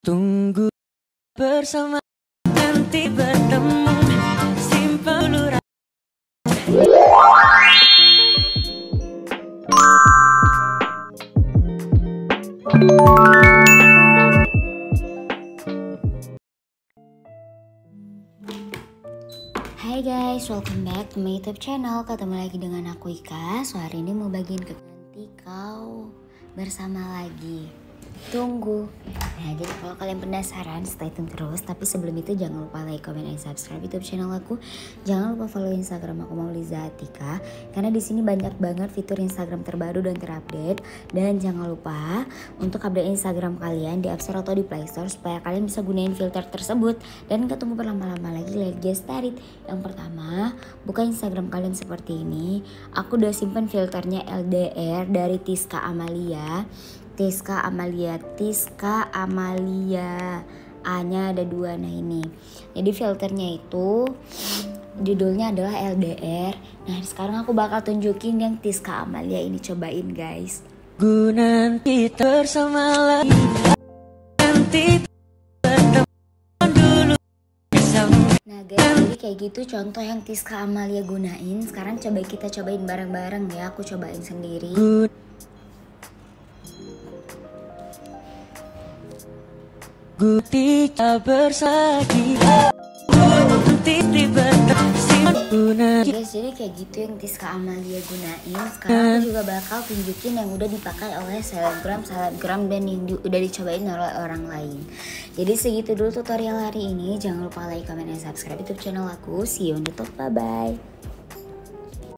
Tunggu bersama nanti bertemu simpel lurah. Hai guys, welcome back to my YouTube channel. Ketemu lagi dengan aku Ika. So hari ini mau bagiin ke nanti kau bersama lagi. Tunggu. Nah, jadi kalau kalian penasaran, stay tune terus. Tapi sebelum itu jangan lupa like, comment, dan subscribe YouTube channel aku. Jangan lupa follow Instagram aku Mauliza Atika. Karena di sini banyak banget fitur Instagram terbaru dan terupdate. Dan jangan lupa untuk update Instagram kalian di App Store atau di Play Store supaya kalian bisa gunain filter tersebut dan tunggu berlama-lama lagi. Let's get started. Yang pertama, buka Instagram kalian seperti ini. Aku udah simpen filternya LDR dari Tiska Amalia. Tiska Amalia, Tiska Amalia. A-nya ada dua nah ini. Jadi filternya itu judulnya adalah LDR. Nah sekarang aku bakal tunjukin yang Tiska Amalia ini cobain guys. Ku nanti bersama lagi nanti dulu Nah guys, jadi kayak gitu contoh yang Tiska Amalia gunain. Sekarang coba kita cobain bareng-bareng ya. Aku cobain sendiri. ku Ku tidak bersagi Guys, jadi kayak gitu yang Tiska Amalia gunain. Sekarang aku juga bakal tunjukin yang udah dipakai oleh selebgram, selebgram dan yang udah dicobain oleh orang lain. Jadi segitu dulu tutorial hari ini. Jangan lupa like, comment, dan subscribe YouTube channel aku. See you on the top. Bye bye.